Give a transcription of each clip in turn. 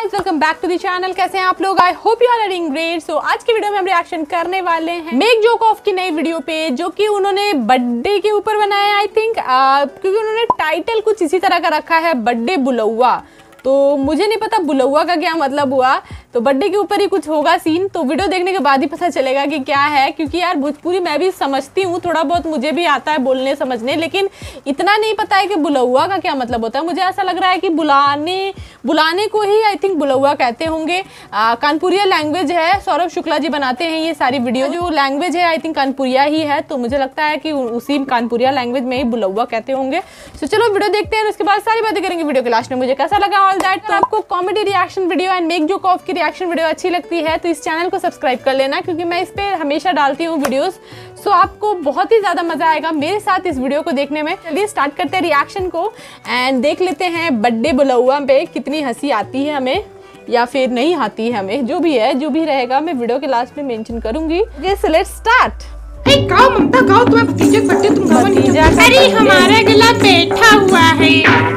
Guys welcome back to the channel कैसे हैं आप लोग? I hope you are great so आज की वीडियो में हम रिएक्शन करने वाले हैं मेक जोक ऑफ़ की नई वीडियो पे, जो कि उन्होंने बर्थडे के ऊपर बनाया आई थिंक क्योंकि उन्होंने टाइटल कुछ इसी तरह का रखा है बर्थडे बुलौआ तो मुझे नहीं पता बुलौआ का क्या मतलब हुआ। तो बर्थडे के ऊपर ही कुछ होगा सीन तो वीडियो देखने के बाद ही पता चलेगा कि क्या है, क्योंकि यार भोजपुरी मैं भी समझती हूँ थोड़ा बहुत मुझे भी आता है बोलने, समझने, लेकिन इतना नहीं पता है कि बुलौआ का क्या मतलब होता है। मुझे ऐसा लग रहा है कि बुलाने बुलाने को ही आई थिंक बुलौआ कहते होंगे। कानपुरिया लैंग्वेज है, सौरभ शुक्ला जी बनाते हैं ये सारी वीडियो जो लैंग्वेज है आई थिंक कानपुरिया ही है तो मुझे लगता है कि उसी कानपुरिया लैंग्वेज में ही बुलौआ कहते होंगे। तो चलो वीडियो देखते हैं उसके बाद सारी बातें करेंगे वीडियो के लास्ट में। मुझे कैसा लगा ऑल दैट तो आपको comedy reaction video and make जो कॉफ की रिएक्शन वीडियो अच्छी लगती है तो इस चैनल को सब्सक्राइब कर लेना, क्योंकि मैं इस पर हमेशा डालती हूँ वीडियोस सो आपको बहुत ही ज़्यादा मज़ा आएगा मेरे साथ इस वीडियो को देखने में। चलिए स्टार्ट करते हैं रिएक्शन को एंड देख लेते हैं बर्थडे बुलौआ पे कितनी हँसी आती है हमें या फिर नहीं आती है हमें जो भी है जो भी रहेगा मैं वीडियो के लास्ट में मेंशन करूँगी। लेट्स स्टार्ट गाओ ममता गाओ तुम्हें भतीजे बर्थडे तुम गाओ भतीजा अरे हमारा गला बैठा हुआ है।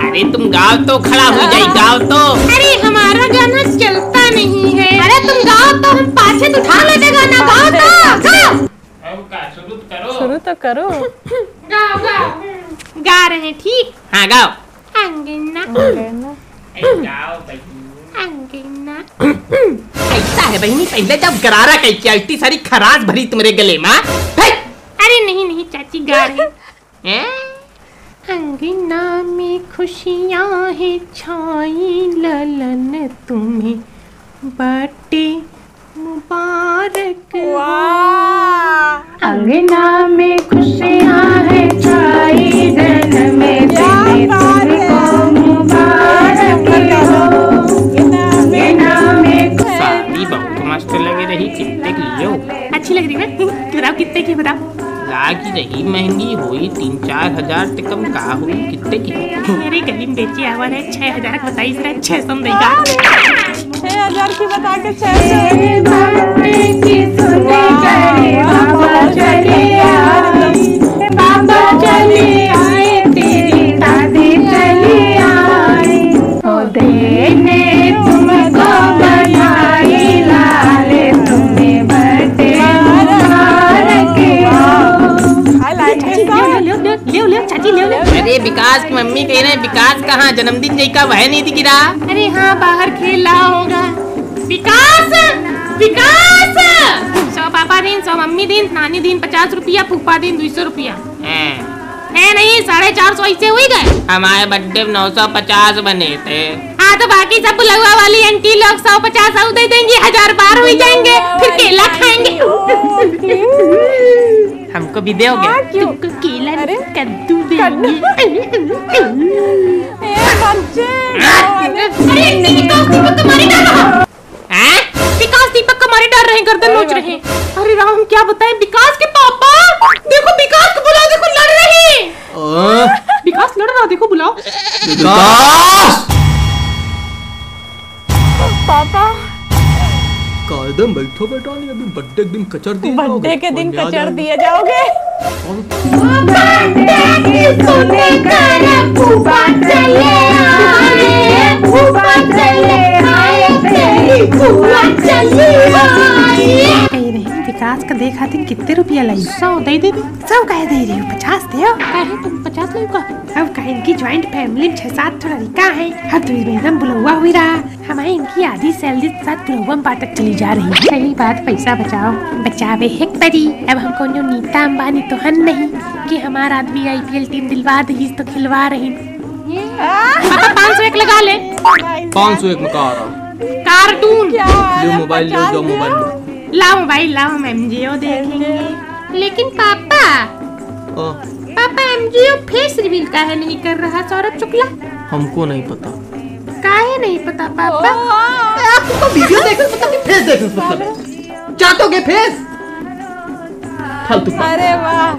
अरे तुम गाओ तो खड़ा हो जाए गाओ तो। अरे हमारा गाना चलता नहीं है। अरे तुम गाओ तो हम पाछे तो उठा लेते गाना गाओ तो। अब का शुरू करो। शुरू तो करो। गाओ गाओ। गा रहे हैं ठीक? हाँ गाओ। अंगना। गाओ अंगना। कैसा है बहनी पहले जब गरारा कैसी आई इतनी सारी खराश भरी तुम्हारे गले में अरे नहीं नहीं चाची गा रहे? अंगना में खुशियाँ है छाई ललन तुम्हें बर्थडे मुबारक अंगना में खुशियाँ है छाई जन्म में तुमको मुबारक हो। अंगना में साड़ी बहुत मस्त लग रही कितने की लियो अच्छी लग रही है बताओ कितने की बताओ। लागी रही महँगी हुई तीन चार हज़ार से कम का हुई कितने की? मेरे गली में बेची आवर है छह हज़ार का बताइए छह सौ हज़ार की बता के हो अरे विकास की मम्मी कह रहे हैं विकास कहाँ जन्मदिन जई का वह नहीं दिख रहा अरे हाँ बाहर खेल रहा होगा विकास! विकास! सौ पापा दिन सौ मम्मी दिन नानी दिन पचास रुपया फूफा दिन दो सौ रुपया। हैं। है नहीं साढ़े चार सौ ऐसे हुई गए। हमारे बर्थडे नौ सौ पचास बने थे। हाँ तो बाकी सब लगवा वाली आंटी लोग सौ पचास सौ दे देंगी हज़ार बार हो जाएँगे फिर केला खाएँगे। हमको भी दोगे? तुमको केला अरे, कद्दू देंगे। बच्चे। अरे दीपक को मारी डाल हैं? दीपक को मारे डर रहे हैं गर्दन नोच रहे हैं। अरे राम क्या बताएँ विकास के पापा? देखो विकास को बुलाओ देखो लड़ रहे हैं। विकास लड़ रहा देखो बुलाओ। विकास! पापा। कायदम बैठो बेटा नहीं अभी बर्थडे के दिन कचर दिए बर्थडे के दिन कचर दिए जाओगे। विकास का देखा थी कितने रुपया लाई सौ दे दे सौ कह दे रही हूँ पचास दे काहे तुम पचास लो का अब कहे इनकी ज्वाइंट फैमिली में छह सात थोड़ा रिका है। अब तो इसमें एकदम बुलौआ हुई रहा। हमारे इनकी आधी सैलरी के साथ बुलौआ में बाटक चली जा रही। है सही बात पैसा बचाओ। बचावे है परी अब हमको जो नीता अंबानी तो हन नहीं कि हमारा आदमी आईपीएल टीम दिलवा दही तो खिलवा रही। पाँच सौ एक लगा ले। पाँच सौ एक में कहा रहा। कार्टून। लो मोबाइल लो जो मोबाइल लो। ला मोबाइल ला हम एमजीओ देखेंगे। लेकिन पापा हाँ, पापा एमजीओ फेस रिवील काहे नहीं कर रहा सौरभ शुक्ला? हमको नहीं पता। काहे नहीं पता पापा? आपको वीडियो देखने से मतलब फेस देखने मतलब चाटोगे फेस? फालतू अरे वाह।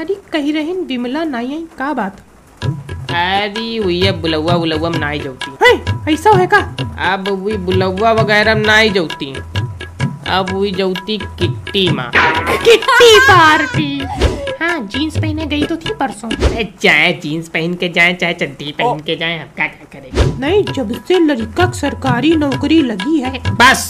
अरे कही रहे विमला नाई आई का बात? अरे हुई है बुलौआ बुलौआ में नाई जोती है। ऐसा है का? अब हुई बुलौआ वगैरह में नाई जोती अब जोती किट्टी माँ किट्टी पार्टी हाँ जीन्स पहने गई तो थी परसों। चाहे जीन्स पहन के जाए चाहे चड्डी पहन के जाए हम क्या क्या करेंगे? नहीं जब से लड़का सरकारी नौकरी लगी है। बस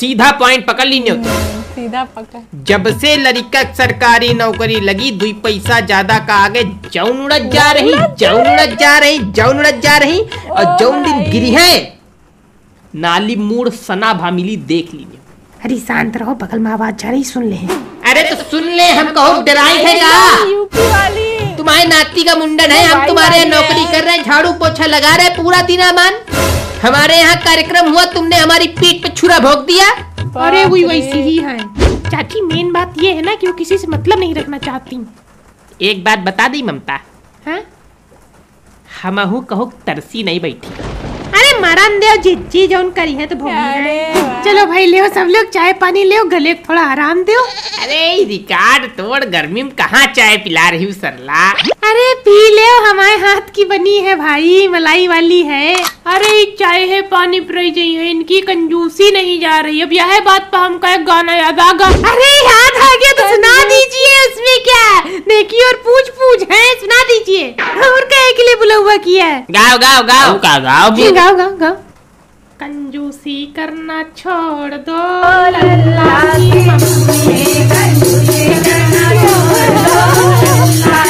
सीधा पॉइंट पकड़ लीजिए सीधा पकड़। जब से लड़का सरकारी नौकरी लगी दुई पैसा ज़्यादा का आगे जौन उड़त जा रही जौन उड़त जा रही जौन उड़त जा रही और जौन दिन गिरी है। नाली मूड सना भामिली देख लीजिए। अरे शांत रहो बगल में आवाज़ जा रही सुन ले। अरे तो सुन ले हम कहो डराई है का तुम्हारे नाती का मुंडन है हम तुम्हारे यहाँ नौकरी कर रहे हैं झाड़ू पोछा लगा रहे हैं पूरा दिन अमान हमारे यहाँ कार्यक्रम हुआ तुमने हमारी पीठ पे छुरा भोग दिया। अरे वही वैसी ही है। चाची मेन बात ये है ना कि वो किसी से मतलब नहीं रखना चाहती। एक बात बता दी ममता। हाँ? हमहू कहो तरसी नहीं बैठी। अरे मरन दे जिज्जी जो करी है तो भोगी है। चलो भाई ले सब लोग चाय पानी ले गले थोड़ा आराम दो अरे रिकॉर्ड तोड़ गर्मी में कहाँ चाय पिला रही हूँ सरला? अरे पी ले हमारे हाथ की बनी है भाई मलाई वाली है। अरे चाय है पानी पी है इनकी कंजूसी नहीं जा रही। अब यह बात पर हमका एक गाना याद आ गया। अरे याद आ गया तो सुना दीजिए उसमें क्या? देखिए और पूछ पूछ है सुना दीजिए। और कहे के लिए बुला हुआ किया है? गाओ गाओ गाओ। का गाओ गाओ गाओ गाओ कंजूसी करना छोड़ दो लल्ला की मम्मी। हाँ,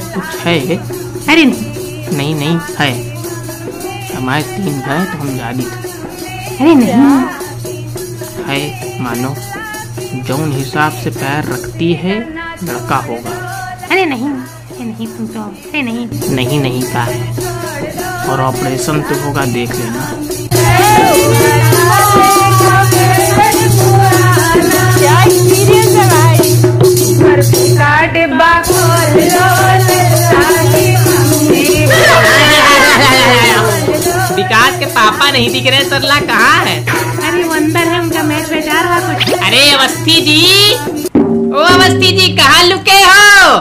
की कुछ है? अरे नहीं नहीं नहीं है। हमारे तीन भाई तो हम जानी थे। अरे नहीं। है मानो जौन हिसाब से पैर रखती है लड़का होगा। अरे नहीं अरे नहीं तुम तो अरे नहीं। नहीं नहीं का है। और ऑपरेशन तो होगा देख लेना। विकास के पापा नहीं दिख रहे सरला कहाँ है? अरे वो अंदर है उनका मैच बजा रहा कुछ। अरे अवस्थी जी ओ अवस्थी जी कहाँ लुके हो?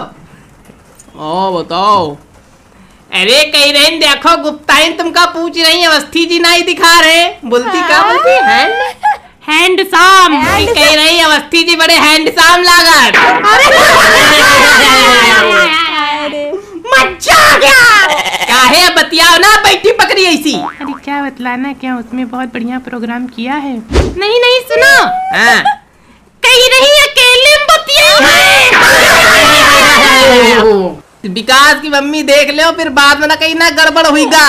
ओ बताओ। अरे कही रहे देखो गुप्ताइन तुमका पूछ रही अवस्थी जी नहीं दिखा रहे। बोलती क्या बोलती है? हैंड साम कह रही अवस्थी जी बड़े हैंडसम लागत। अरे मज़ा गया। काहे बतियाओ ना बैठी पकड़ी ऐसी। अरे क्या बतलाना क्या उसमें बहुत बढ़िया प्रोग्राम किया है? नहीं नहीं सुनो। हाँ। कहीं नहीं अकेले में बतियाई विकास की मम्मी देख लो फिर बाद में ना कहीं ना गड़बड़ हुईगा।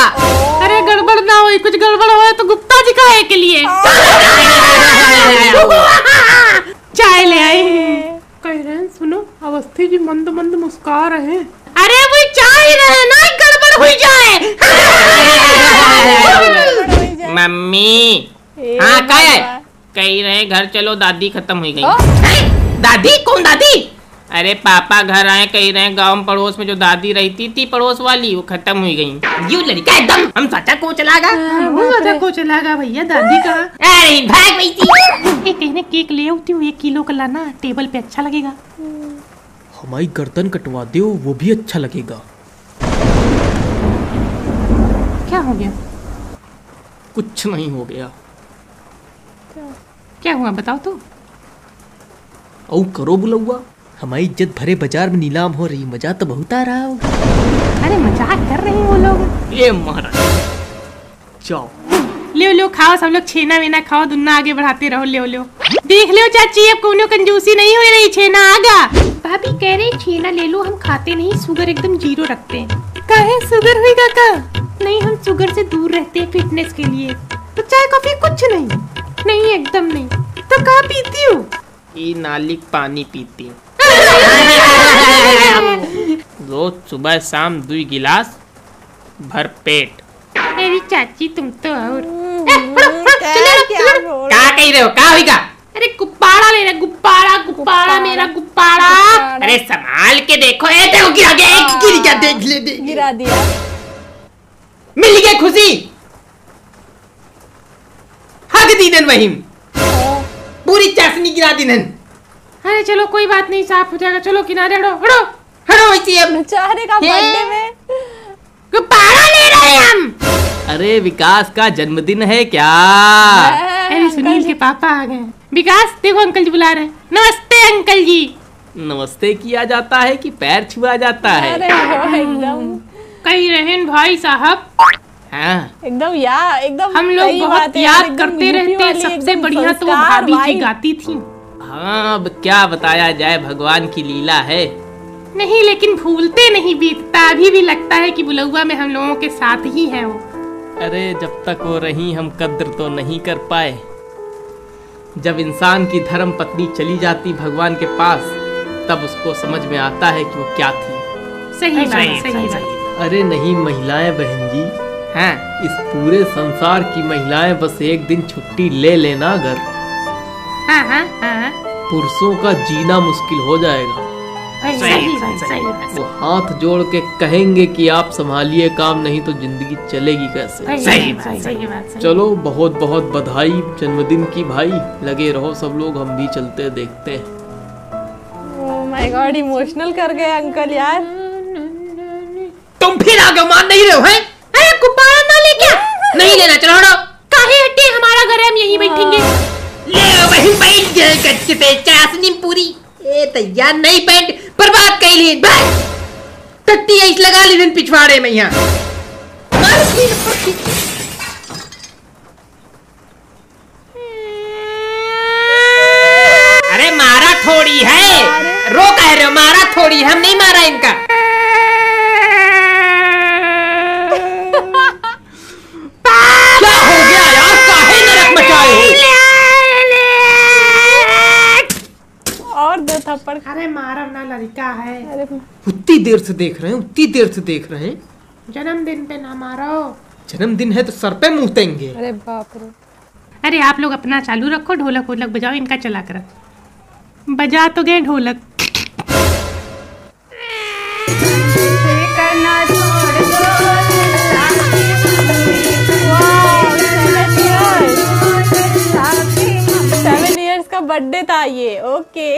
गड़बड़ ना हो कुछ गड़बड़ हो तो गुप्ता जी का है के लिए। चाय ले आई। कह रहे हैं सुनो अवस्थी जी मंद मंद मुस्कुरा रहे हैं। अरे वो चाय रहे ना गड़बड़ हुई जाए। मम्मी। हाँ क्या है। कही रहे घर चलो दादी खत्म हुई गई। दादी? कौन दादी? अरे पापा घर आए कही रहे गाँव में पड़ोस में जो दादी रहती थी पड़ोस वाली वो खत्म हुई गई। यू लड़का एकदम। हम सोचा को चलागा? वो मज़ा को चलागा भैया दादी का अरे भाग गई थी। ये कहने केक ले आती हूँ एक किलो का लाना टेबल पे अच्छा लगेगा। हमारी गर्दन कटवा दो वो भी अच्छा लगेगा। क्या हो गया? कुछ नहीं हो गया। क्या हुआ बताओ तो। औ करो बुलौआ हमारी इज़्ज़त भरे बाज़ार में नीलाम हो रही मज़ा तो बहुत आ रहा होगा। अरे मज़ाक कर रहे हैं वो लोग। ये महाराज जाओ। ले लो खाओ सब लोग छेना वेना खाओ दुन्ना आगे बढ़ाते रहो ले लो देख लो चाची अब कोनो कंजूसी नहीं हो रही छेना आगा। भाभी कह रही छेना ले लो हम खाते नहीं शुगर एकदम ज़ीरो रखते हैं। काहे? शुगर हुई काका? नहीं हम शुगर से दूर रहते हैं फिटनेस के लिए। तो चाय कॉफ़ी कुछ नहीं। नहीं एकदम नहीं। तो कहा पीती हूँ? ये नालिक पानी पीती रोज सुबह शाम दुई गिलास भर पेट। अरे चाची तुम तो और हम्म, क्या कही रहे हो? का? होगा अरे गुब्बारा ले रहा गुब्बारा गुब्बारा। मेरा गुब्बारा। अरे संभाल के देखो ए देखो गिरा गया एक गिर गया देख ले देख गिरा दिया। मिल गया खुशी। हक दीदन वहीम। पूरी चाशनी गिरा दीनन अरे चलो कोई बात नहीं साफ़ हो जाएगा। चलो किनारे हटो हटो। हरो वैसे अब। बेचारे का बर्थडे में। गुब्बारा ले रहे हैं हम। अरे विकास का जन्मदिन है क्या? अरे सुनील के पापा आ गए विकास देखो अंकल जी बुला रहे हैं। नमस्ते अंकल जी। नमस्ते किया जाता है कि पैर छुआ जाता है? एकदम। कई रहन भाई साहब। हाँ। एकदम या एकदम हम लोग बहुत है याद करते रहते हैं सबसे बढ़िया तो भाभी जी गाती थी। हाँ अब क्या बताया जाए भगवान की लीला है। नहीं लेकिन भूलते नहीं बीतता अभी भी लगता है कि बुलौआ में हम लोगों के साथ ही है वो। अरे जब तक वो रही हम कद्र तो नहीं कर पाए। जब इंसान की धर्म पत्नी चली जाती भगवान के पास तब उसको समझ में आता है कि वो क्या थी। सही बात सही बात। अरे नहीं महिलाएँ बहन जी। हाँ। इस पूरे संसार की महिलाएँ बस एक दिन छुट्टी ले लेना अगर हाँ हाँ हाँ। पुरुषों का जीना मुश्किल हो जाएगा। सही सही सही वो हाथ जोड़ के कहेंगे कि आप संभालिए काम नहीं तो ज़िंदगी चलेगी कैसे? सही बात सही बात सही चलो बहुत बहुत बधाई जन्मदिन की भाई। लगे रहो सब लोग हम भी चलते देखते हैं। माय गॉड इमोशनल कर गए अंकल यार। तुम फिर आगे मान नहीं रहे हो हैं? अरे गुब्बारा ना ले क्या? नहीं लेना चलो हटो। काहे हटे हमारा घर है हम यहीं बैठेंगे। ले वही बैठ गए कच्चे पे चाशनी पूरी। ए तैयार नहीं पैंट। बर्बाद कर ली बस। टट्टी ऐस लगा ली दिन पिछवाड़े में यहाँ। अरे मारा थोड़ी है। रो कह रहे हो मारा थोड़ी हम नहीं मारा इनका क्या हो गया यार काहे नरक मचाए हो और दो थप्पड़ खा अरे मारा ना लड़का है अरे उतनी देर से देख रहे हैं उतनी देर से देख रहे हैं। जन्मदिन पे ना मारो। जन्मदिन है तो सर पे मुँह तेंगे अरे बाप रे। अरे आप लोग अपना चालू रखो ढोलक वोलक बजाओ इनका चला कर बजा तो गए ढोलक। सेवन इयर्स का बर्थडे था ये ओके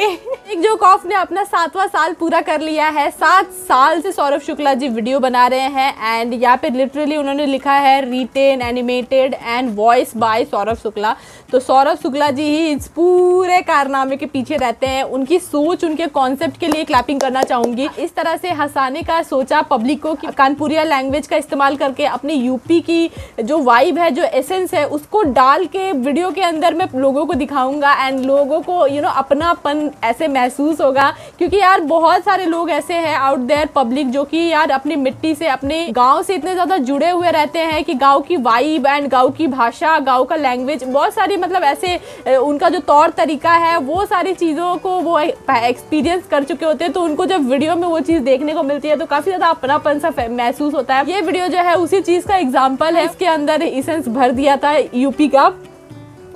एक जो कॉफ ने अपना सातवां साल पूरा कर लिया है। सात साल से सौरभ शुक्ला जी वीडियो बना रहे हैं एंड यहाँ पे लिटरली उन्होंने लिखा है written animated and voice by Saurabh Shukla. तो सौरभ शुक्ला जी ही इस पूरे कारनामे के पीछे रहते हैं। उनकी सोच उनके कॉन्सेप्ट के लिए क्लैपिंग करना चाहूँगी। इस तरह से हंसाने का सोचा पब्लिक को कानपुरिया लैंग्वेज का इस्तेमाल करके अपने यूपी की जो वाइब है जो एसेंस है उसको डाल के वीडियो के अंदर मैं लोगों को दिखाऊँगा एंड लोगों को यू you नो know, अपनापन ऐसे महसूस होगा, क्योंकि यार बहुत सारे लोग ऐसे हैं आउट देयर पब्लिक जो कि यार अपनी मिट्टी से, अपने गाँव से इतने ज़्यादा जुड़े हुए रहते हैं कि गाँव की वाइब एंड गाँव की भाषा, गाँव का लैंग्वेज बहुत सारी मतलब ऐसे उनका जो तौर तरीका है, वो सारी चीज़ों को वो एक्सपीरियंस कर चुके होते हैं तो उनको जब वीडियो में वो चीज़ देखने को मिलती है तो काफ़ी ज़्यादा अपनापन सा महसूस होता है। ये वीडियो जो है उसी चीज़ का एग्ज़ाम्पल है, इसके अंदर इसेंस भर दिया था यूपी का।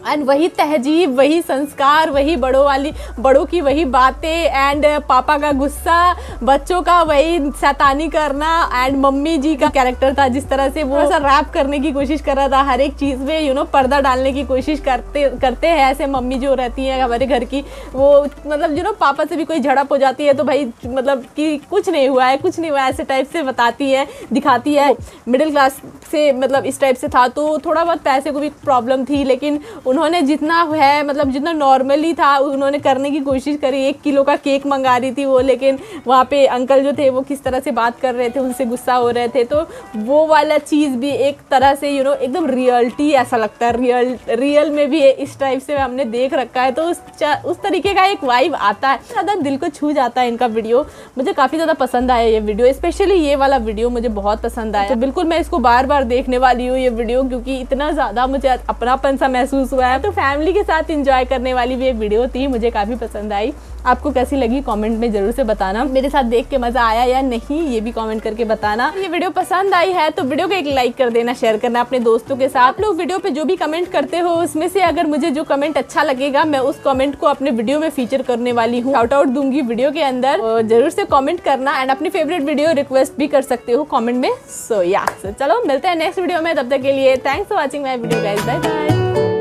एंड वही तहजीब, वही संस्कार, वही बड़ों वाली, बड़ों की वही बातें एंड पापा का गुस्सा, बच्चों का वही शैतानी करना एंड मम्मी जी का कैरेक्टर था, जिस तरह से वो ऐसा रैप करने की कोशिश कर रहा था, हर एक चीज़ में यू नो पर्दा डालने की कोशिश करते करते हैं, ऐसे मम्मी जो रहती हैं हमारे घर की, वो मतलब यू नो पापा से भी कोई झड़प हो जाती है तो भाई मतलब कि कुछ नहीं हुआ है, कुछ नहीं हुआ ऐसे टाइप से बताती है, दिखाती है। मिडिल क्लास से मतलब इस टाइप से था तो थोड़ा बहुत पैसे को भी प्रॉब्लम थी, लेकिन उन्होंने जितना है मतलब जितना नॉर्मली था, उन्होंने करने की कोशिश करी। एक किलो का केक मंगा रही थी वो, लेकिन वहाँ पे अंकल जो थे वो किस तरह से बात कर रहे थे, उनसे गुस्सा हो रहे थे। तो वो वाला चीज़ भी एक तरह से यू नो एकदम रियलिटी ऐसा लगता है। रियल रियल में भी इस टाइप से हमने देख रखा है। तो उस उस तरीके का एक वाइब आता है। ज़्यादा दिल को छू जाता है इनका वीडियो मुझे काफ़ी ज़्यादा पसंद आया ये वीडियो स्पेशली ये वाला वीडियो मुझे बहुत पसंद आया। तो बिल्कुल मैं इसको बार बार देखने वाली हूँ ये वीडियो क्योंकि इतना ज़्यादा मुझे अपनापन सा महसूस हुआ हुआ है। तो फैमिली के साथ इंजॉय करने वाली भी एक वीडियो थी, मुझे काफ़ी पसंद आई। आपको कैसी लगी कमेंट में ज़रूर से बताना। मेरे साथ देख के मज़ा आया या नहीं, ये भी कमेंट करके बताना। ये वीडियो पसंद आई है तो वीडियो को एक लाइक कर देना शेयर करना अपने दोस्तों के साथ। लोग वीडियो पे जो भी कमेंट करते हो, उसमें से अगर मुझे जो कमेंट अच्छा लगेगा, मैं उस कमेंट को अपने वीडियो में फीचर करने वाली हूँ। आउट आउट दूँगी वीडियो के अंदर। ज़रूर से कॉमेंट करना एंड अपनी फेवरेट वीडियो रिक्वेस्ट भी कर सकते हो कॉमेंट में। सो या चलो, मिलते हैं नेक्स्ट वीडियो में। तब तक के लिए thanks for watching my video guys bye bye